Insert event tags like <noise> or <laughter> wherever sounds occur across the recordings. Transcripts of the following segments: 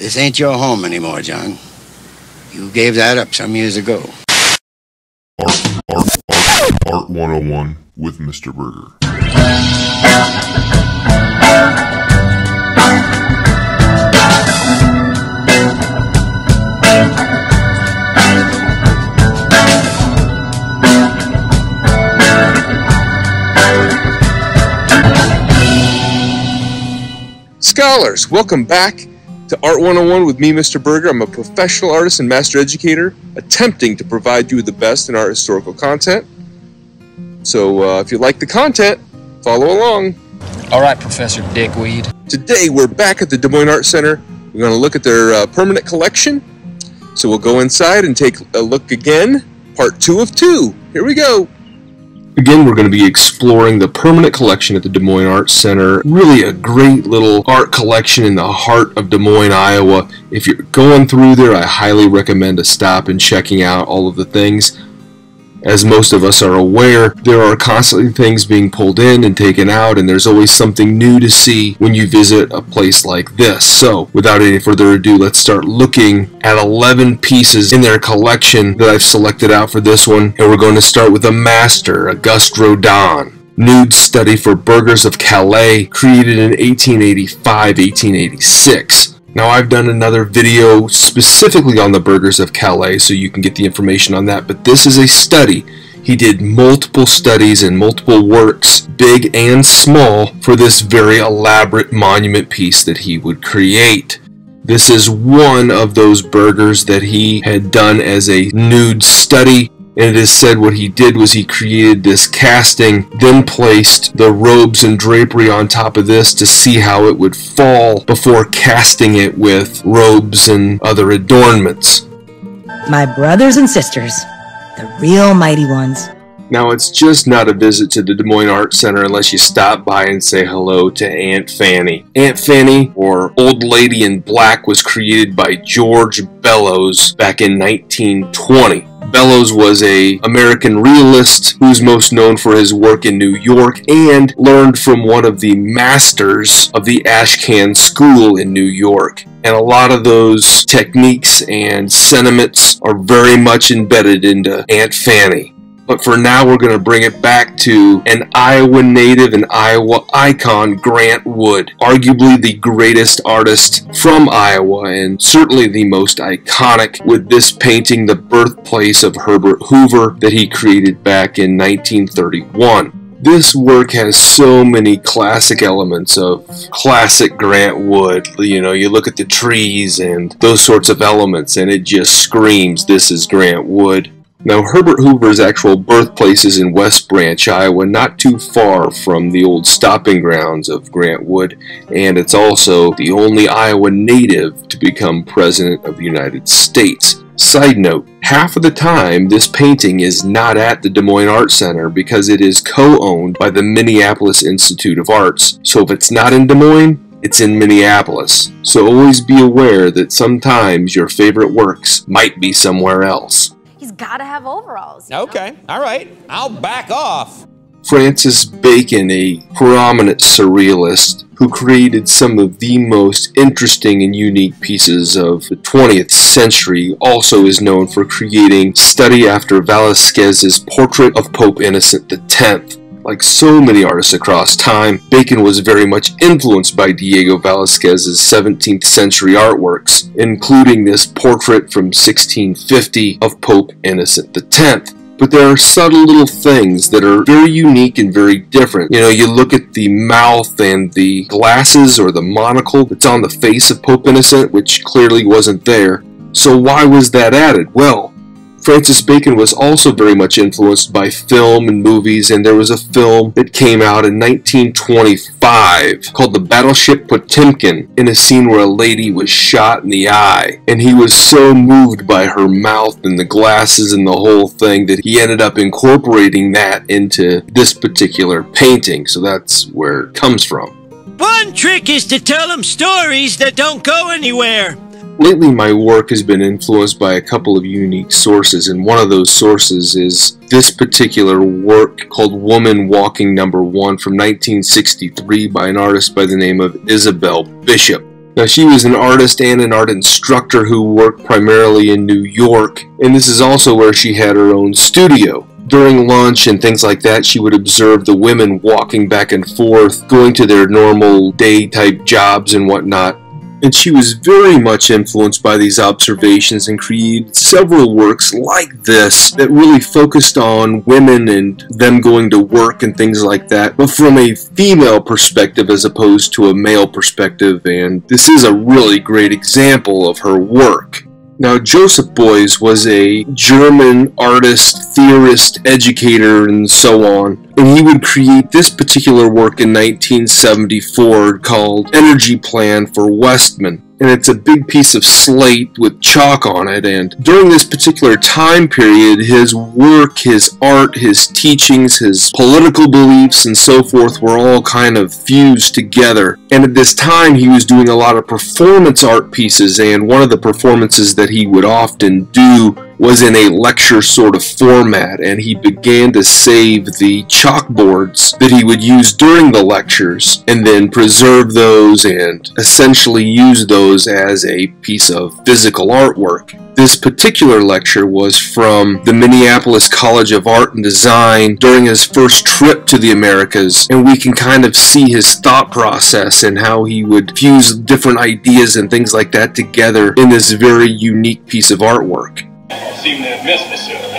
This ain't your home anymore, John. You gave that up some years ago. Art, Art, Art, Art 101 with Mr. Burgher. Scholars, welcome back to Art 101 with me, Mr. Burgher. I'm a professional artist and master educator attempting to provide you with the best in art historical content. So uh, if you like the content, follow along. All right, Professor Dickweed. Today we're back at the Des Moines Art Center. We're going to look at their uh, permanent collection. So we'll go inside and take a look again. Part two of two. Here we go. Again, we're going to be exploring the permanent collection at the Des Moines Art Center. Really a great little art collection in the heart of Des Moines, Iowa. If you're going through there, I highly recommend a stop and checking out all of the things. As most of us are aware, there are constantly things being pulled in and taken out, and there's always something new to see when you visit a place like this. So, without any further ado, let's start looking at 11 pieces in their collection that I've selected out for this one, and we're going to start with a master, Auguste Rodin. Nude study for burghers of Calais, created in 1885-1886. Now I've done another video specifically on the burghers of Calais so you can get the information on that, but this is a study. He did multiple studies and multiple works, big and small, for this very elaborate monument piece that he would create. This is one of those burghers that he had done as a nude study and it is said what he did was he created this casting, then placed the robes and drapery on top of this to see how it would fall before casting it with robes and other adornments. My brothers and sisters, the real mighty ones. Now, it's just not a visit to the Des Moines Art Center unless you stop by and say hello to Aunt Fanny. Aunt Fanny, or Old Lady in Black, was created by George Bellows back in 1920. Bellows was a American realist who's most known for his work in New York and learned from one of the masters of the Ashcan School in New York. And a lot of those techniques and sentiments are very much embedded into Aunt Fanny. But for now, we're going to bring it back to an Iowa native and Iowa icon, Grant Wood. Arguably the greatest artist from Iowa and certainly the most iconic, with this painting the birthplace of Herbert Hoover that he created back in 1931. This work has so many classic elements of classic Grant Wood. You know, you look at the trees and those sorts of elements, and it just screams this is Grant Wood. Now, Herbert Hoover's actual birthplace is in West Branch, Iowa, not too far from the old stopping grounds of Grant Wood, and it's also the only Iowa native to become President of the United States. Side note, half of the time this painting is not at the Des Moines Art Center because it is co-owned by the Minneapolis Institute of Arts. So if it's not in Des Moines, it's in Minneapolis. So always be aware that sometimes your favorite works might be somewhere else. He's got to have overalls. you know? Okay, all right. I'll back off. Francis Bacon, a prominent surrealist who created some of the most interesting and unique pieces of the 20th century, also is known for creating study after Velasquez's portrait of Pope Innocent X. Like so many artists across time, Bacon was very much influenced by Diego Velasquez's 17th century artworks, including this portrait from 1650 of Pope Innocent X but there are subtle little things that are very unique and very different. You know, you look at the mouth and the glasses or the monocle that's on the face of Pope Innocent, which clearly wasn't there. So why was that added? Well, Francis Bacon was also very much influenced by film and movies, and there was a film that came out in 1925 called The Battleship Potemkin, in a scene where a lady was shot in the eye. And he was so moved by her mouth and the glasses and the whole thing that he ended up incorporating that into this particular painting. So that's where it comes from. One trick is to tell them stories that don't go anywhere. Lately, my work has been influenced by a couple of unique sources, and one of those sources is this particular work called Woman Walking Number One from 1963 by an artist by the name of Isabel Bishop. Now, she was an artist and an art instructor who worked primarily in New York, and this is also where she had her own studio. During lunch and things like that, she would observe the women walking back and forth, going to their normal day type jobs and whatnot and she was very much influenced by these observations and created several works like this that really focused on women and them going to work and things like that, but from a female perspective as opposed to a male perspective, and this is a really great example of her work. Now, Joseph Beuys was a German artist, theorist, educator, and so on and he would create this particular work in 1974 called Energy Plan for Westman. And it's a big piece of slate with chalk on it. And during this particular time period, his work, his art, his teachings, his political beliefs, and so forth were all kind of fused together. And at this time, he was doing a lot of performance art pieces. And one of the performances that he would often do was in a lecture sort of format, and he began to save the chalkboards that he would use during the lectures and then preserve those and essentially use those as a piece of physical artwork. This particular lecture was from the Minneapolis College of Art and Design during his first trip to the Americas, and we can kind of see his thought process and how he would fuse different ideas and things like that together in this very unique piece of artwork seem to miss myself. I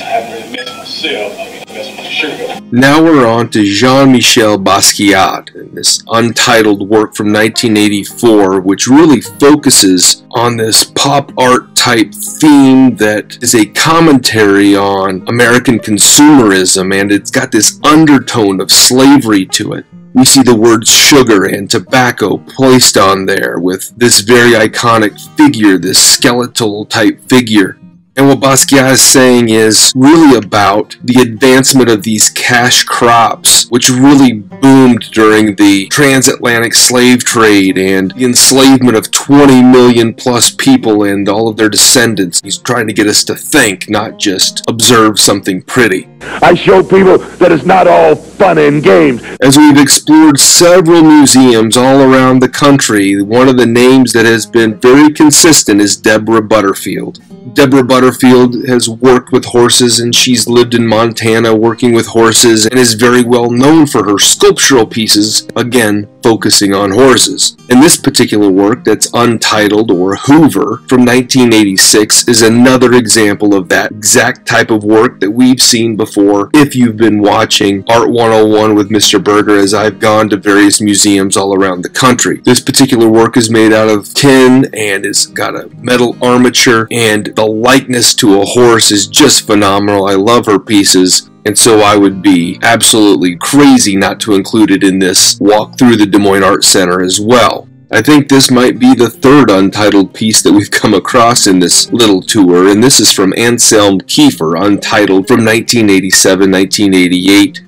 haven't really missed myself. I. Now we're on to Jean-Michel Basquiat this untitled work from 1984, which really focuses on this pop art type theme that is a commentary on American consumerism, and it's got this undertone of slavery to it we see the words sugar and tobacco placed on there with this very iconic figure, this skeletal type figure. And what Basquiat is saying is really about the advancement of these cash crops, which really boomed during the transatlantic slave trade and the enslavement of 20 million plus people and all of their descendants. He's trying to get us to think, not just observe something pretty. I show people that it's not all fun and games. As we've explored several museums all around the country, one of the names that has been very consistent is Deborah Butterfield. Deborah Butterfield has worked with horses and she's lived in Montana working with horses and is very well known for her sculptural pieces, again, focusing on horses. And this particular work that's untitled or Hoover from 1986 is another example of that exact type of work that we've seen before if you've been watching Art 101 with Mr. Burgher as I've gone to various museums all around the country. This particular work is made out of tin and it's got a metal armature and the likeness to a horse is just phenomenal. I love her pieces. And so I would be absolutely crazy not to include it in this walk through the Des Moines Art Center as well. I think this might be the third untitled piece that we've <laughs> come across in this little tour, and this is from Anselm Kiefer, untitled from 1987 1988.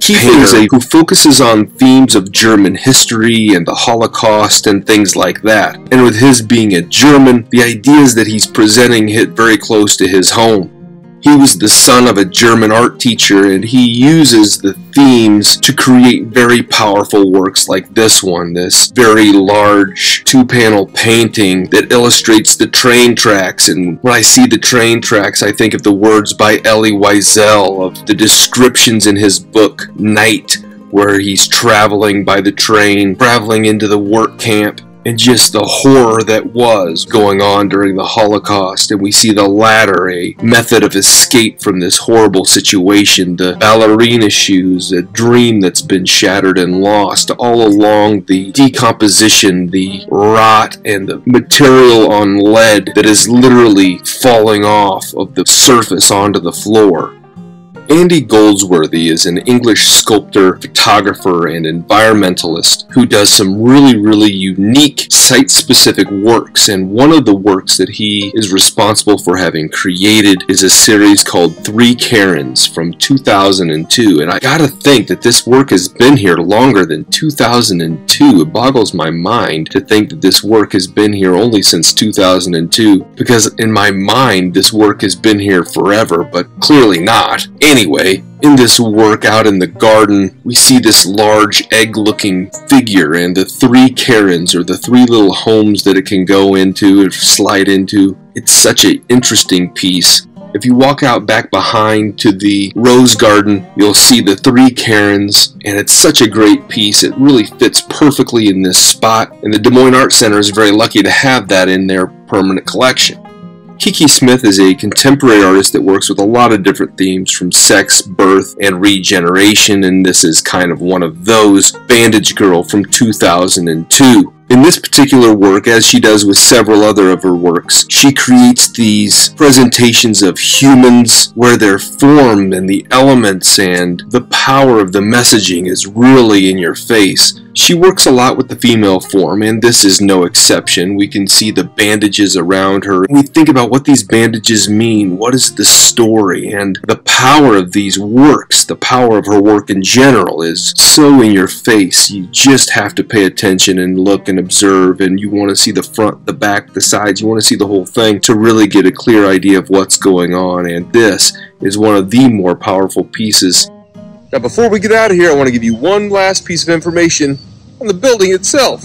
Kiefer is a who focuses on themes of German history and the Holocaust and things like that. And with his being a German, the ideas that he's presenting hit very close to his home. He was the son of a German art teacher and he uses the themes to create very powerful works like this one, this very large two-panel painting that illustrates the train tracks. And when I see the train tracks I think of the words by Elie Wiesel of the descriptions in his book Night where he's traveling by the train, traveling into the work camp and just the horror that was going on during the Holocaust. And we see the ladder, a method of escape from this horrible situation, the ballerina shoes, a dream that's been shattered and lost, all along the decomposition, the rot, and the material on lead that is literally falling off of the surface onto the floor. Andy Goldsworthy is an English sculptor, photographer, and environmentalist who does some really, really unique site-specific works, and one of the works that he is responsible for having created is a series called Three Cairns from 2002, and I gotta think that this work has been here longer than 2002. It boggles my mind to think that this work has been here only since 2002, because in my mind this work has been here forever, but clearly not. Anyway, Anyway, in this work out in the garden, we see this large egg looking figure and the three Cairns or the three little homes that it can go into or slide into. It's such an interesting piece. If you walk out back behind to the rose garden, you'll see the three Cairns, and it's such a great piece. It really fits perfectly in this spot, and the Des Moines Art Center is very lucky to have that in their permanent collection. Kiki Smith is a contemporary artist that works with a lot of different themes from sex, birth, and regeneration, and this is kind of one of those. Bandage Girl from 2002. In this particular work, as she does with several other of her works, she creates these presentations of humans where their form and the elements and the power of the messaging is really in your face. She works a lot with the female form, and this is no exception. We can see the bandages around her. We think about what these bandages mean. What is the story? And the power of these works, the power of her work in general, is so in your face. You just have to pay attention and look and observe, and you want to see the front, the back, the sides. You want to see the whole thing to really get a clear idea of what's going on. And this is one of the more powerful pieces now, before we get out of here, I want to give you one last piece of information on the building itself.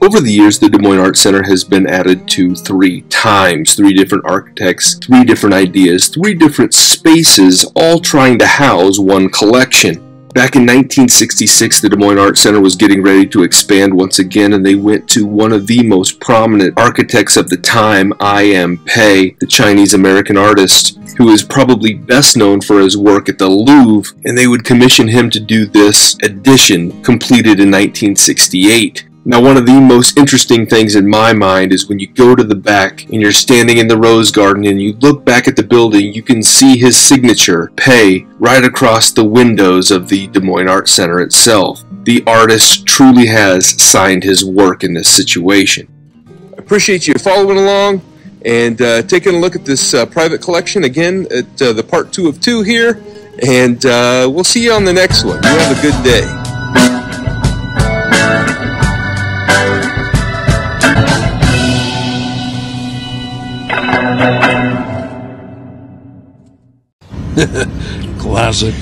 Over the years, the Des Moines Art Center has been added to three times. Three different architects, three different ideas, three different spaces, all trying to house one collection. Back in 1966, the Des Moines Art Center was getting ready to expand once again, and they went to one of the most prominent architects of the time, I.M. Pei, the Chinese American artist who is probably best known for his work at the Louvre, and they would commission him to do this addition completed in 1968. Now, one of the most interesting things in my mind is when you go to the back and you're standing in the rose garden and you look back at the building, you can see his signature, Pei, right across the windows of the Des Moines Art Center itself. The artist truly has signed his work in this situation. I appreciate you following along and uh, taking a look at this uh, private collection again at uh, the part two of two here. And uh, we'll see you on the next one. You have a good day. <laughs> Classic.